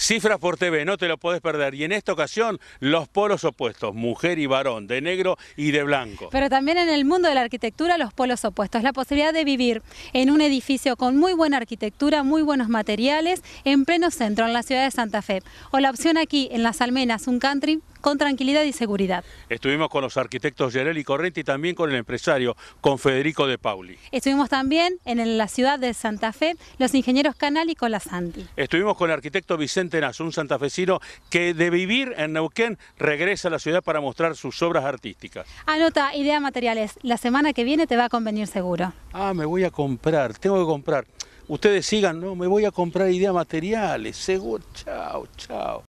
Cifras por TV, no te lo podés perder. Y en esta ocasión, los polos opuestos, mujer y varón, de negro y de blanco. Pero también en el mundo de la arquitectura, los polos opuestos. La posibilidad de vivir en un edificio con muy buena arquitectura, muy buenos materiales, en pleno centro, en la ciudad de Santa Fe. O la opción aquí, en Las Almenas, un country con tranquilidad y seguridad. Estuvimos con los arquitectos Gerelli Correnti y también con el empresario, con Federico De Pauli. Estuvimos también en la ciudad de Santa Fe, los ingenieros Canal y Colasanti. Estuvimos con el arquitecto Vicente Nazo, un santafesino que de vivir en Neuquén regresa a la ciudad para mostrar sus obras artísticas. Anota, idea materiales, la semana que viene te va a convenir seguro. Ah, me voy a comprar, tengo que comprar. Ustedes sigan, no, me voy a comprar idea materiales, seguro. Chao, chao.